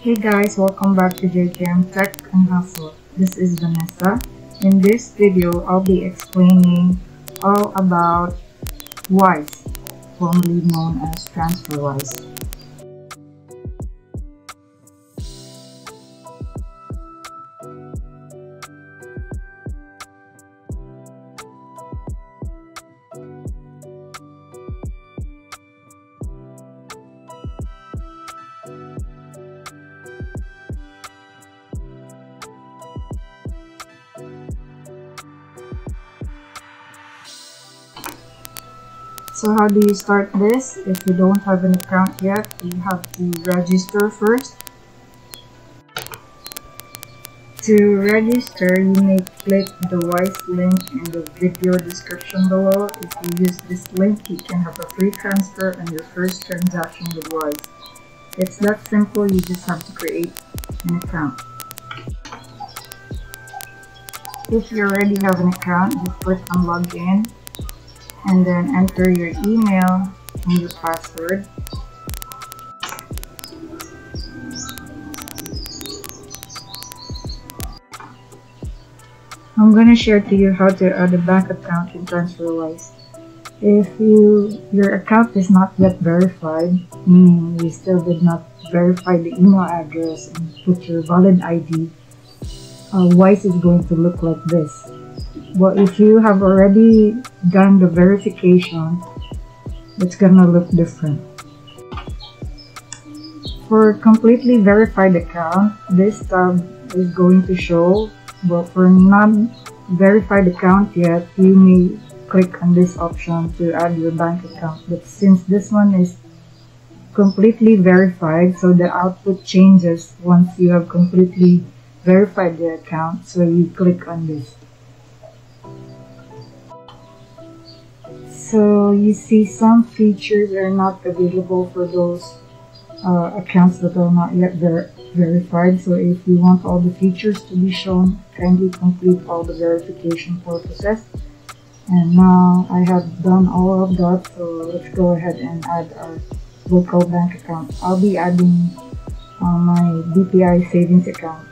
Hey guys, welcome back to JKM Tech and Hustle. This is Vanessa. In this video, I'll be explaining all about Wise, formerly known as TransferWise. So how do you start this? If you don't have an account yet, you have to register first. To register, you may click the WISE link in the video description below. If you use this link, you can have a free transfer and your first transaction with WISE. It's that simple, you just have to create an account. If you already have an account, just click on login and then enter your email and your password. I'm gonna share to you how to add a bank account in TransferWise. If you your account is not yet verified, meaning you still did not verify the email address and put your valid ID, uh, Wise is going to look like this. But if you have already done the verification, it's gonna look different. For completely verified account, this tab is going to show, but for non-verified account yet, you may click on this option to add your bank account. But since this one is completely verified, so the output changes once you have completely verified the account, so you click on this. So you see some features are not available for those uh, accounts that are not yet ver verified. So if you want all the features to be shown, kindly complete all the verification purposes. And now I have done all of that, so let's go ahead and add our local bank account. I'll be adding uh, my BPI savings account.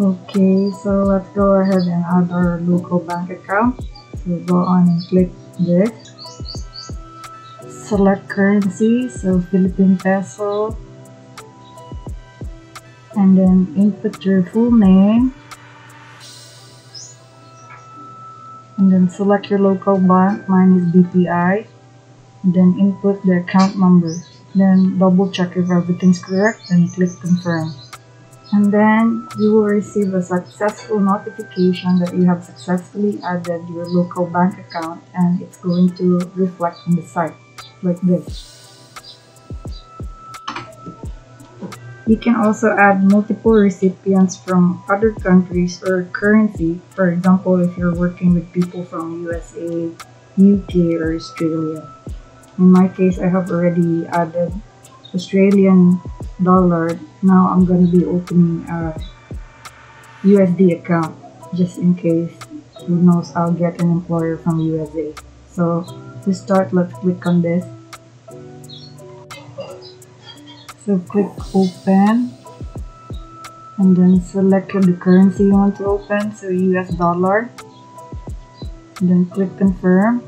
Okay, so let's go ahead and add our local bank account. So go on and click this. Select currency, so Philippine peso. And then input your full name. And then select your local bank, mine is BPI. And then input the account number. Then double check if everything's correct and click confirm and then you will receive a successful notification that you have successfully added your local bank account and it's going to reflect on the site like this. You can also add multiple recipients from other countries or currency. For example, if you're working with people from USA, UK, or Australia. In my case, I have already added Australian dollar now I'm gonna be opening a USD account just in case who knows I'll get an employer from USA so to start let's click on this. So click open and then select the currency you want to open so US dollar. Then click confirm.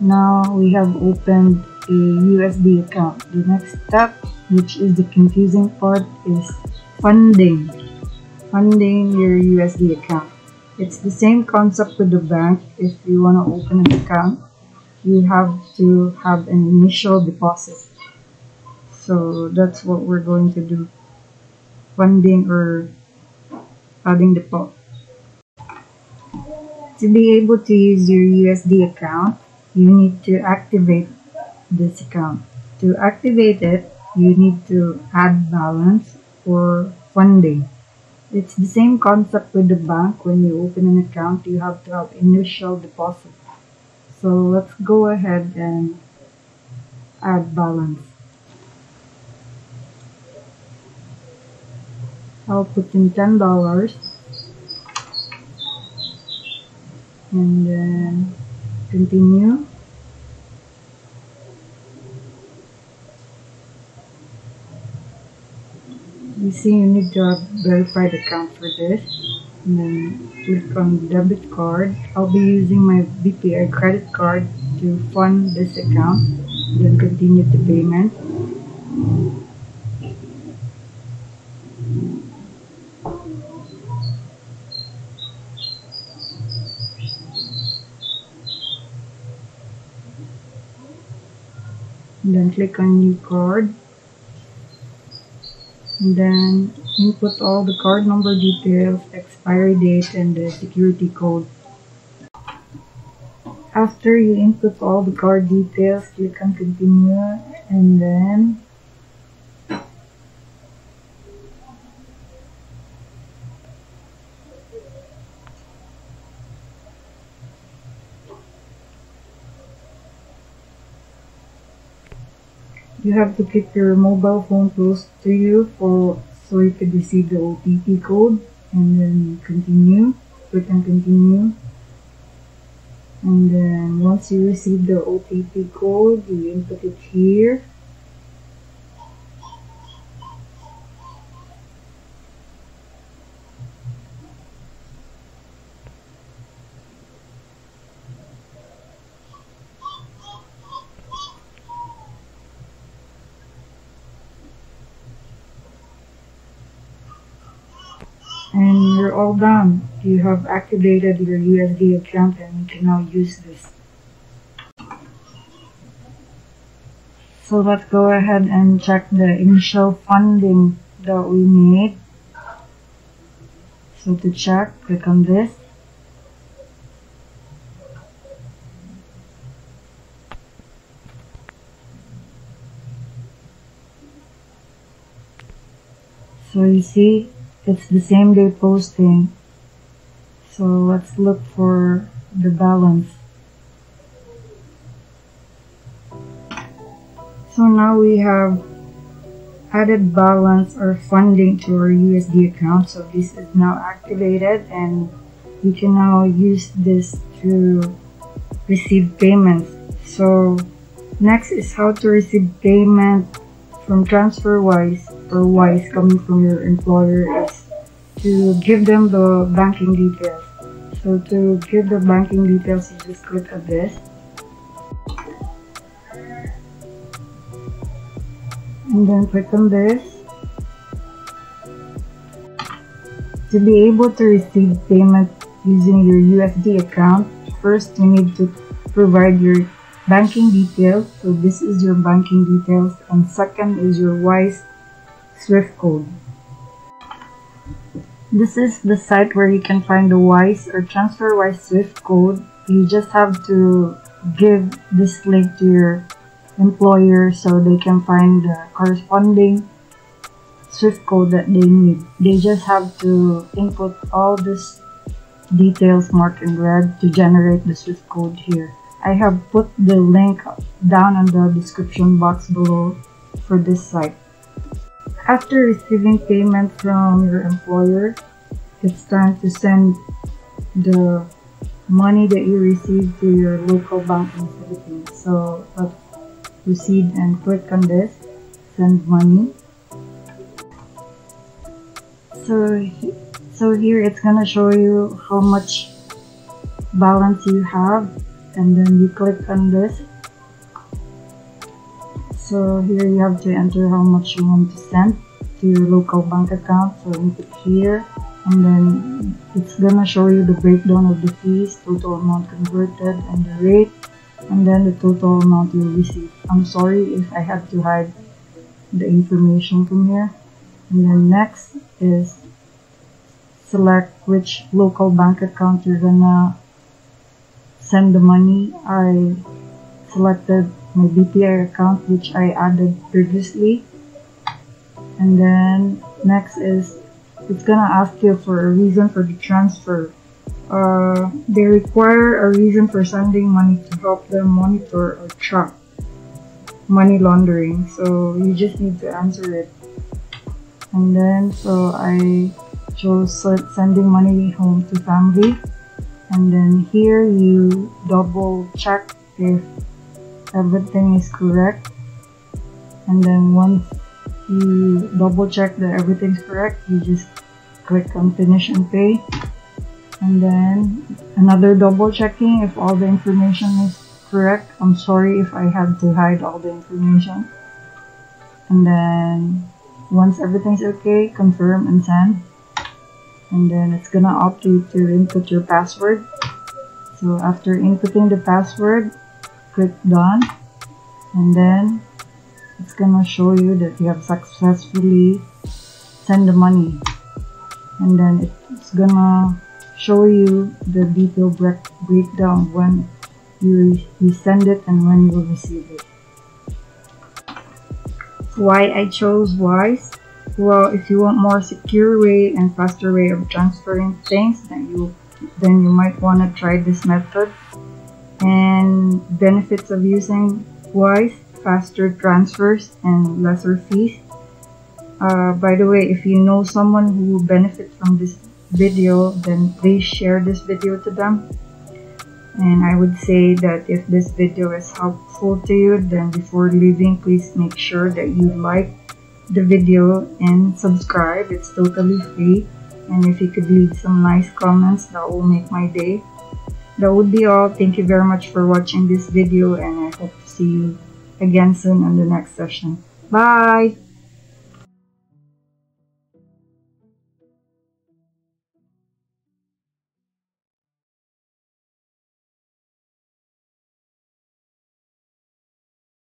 Now we have opened a USD account. The next step, which is the confusing part, is funding. Funding your USD account. It's the same concept with the bank. If you want to open an account, you have to have an initial deposit. So that's what we're going to do. Funding or adding the deposit. To be able to use your USD account, you need to activate this account. To activate it, you need to add balance or funding. It's the same concept with the bank. When you open an account, you have to have initial deposit. So let's go ahead and add balance. I'll put in $10 and then continue see you need to have verified account for this. And then click on debit card I'll be using my BPI credit card to fund this account then continue the payment. Then click on new card and then input all the card number details expiry date and the security code. After you input all the card details click on continue and then you have to keep your mobile phone close to you for so you can receive the OTP code and then continue click on continue. And then once you receive the OTP code you input it here and you're all done. You have activated your USD account and you can now use this. So let's go ahead and check the initial funding that we need. So to check, click on this. So you see, it's the same day posting. So let's look for the balance. So now we have added balance or funding to our USD account. So this is now activated and you can now use this to receive payments. So next is how to receive payment from TransferWise or coming from your employer is to give them the banking details. So to give the banking details, you just click this. And then click on this. To be able to receive payment using your USD account, first you need to provide your banking details. So this is your banking details and second is your WISE Swift code. This is the site where you can find the WISE or TransferWise Swift code. You just have to give this link to your employer so they can find the corresponding Swift code that they need. They just have to input all these details marked in red to generate the Swift code here. I have put the link down in the description box below for this site. After receiving payment from your employer, it's time to send the money that you received to your local bank in Philippines. So let's proceed and click on this, send money. So, so here it's gonna show you how much balance you have and then you click on this so here you have to enter how much you want to send to your local bank account. So input here and then it's gonna show you the breakdown of the fees total amount converted and the rate and then the total amount you receive. I'm sorry if i had to hide the information from here. And then next is select which local bank account you're gonna send the money. I selected my BPI account which I added previously. And then next is it's gonna ask you for a reason for the transfer. Uh, they require a reason for sending money to help them monitor or track money laundering. So you just need to answer it. And then so I chose sending money home to family. And then here you double check if everything is correct and then once you double check that everything's correct, you just click on finish and pay. And then another double checking if all the information is correct. I'm sorry if I had to hide all the information. And then once everything's okay, confirm and send. And then it's gonna opt you to input your password. So after inputting the password, click done. And then it's gonna show you that you have successfully sent the money. And then it's gonna show you the detailed break breakdown when you, you send it and when you receive it. Why I chose Wise? Well, if you want more secure way and faster way of transferring things, then you then you might want to try this method. And benefits of using Wise, faster transfers and lesser fees. Uh, by the way, if you know someone who will benefit from this video, then please share this video to them. And I would say that if this video is helpful to you, then before leaving, please make sure that you like the video and subscribe. It's totally free. And if you could leave some nice comments, that will make my day. That would be all. Thank you very much for watching this video and I hope to see you again soon on the next session. Bye!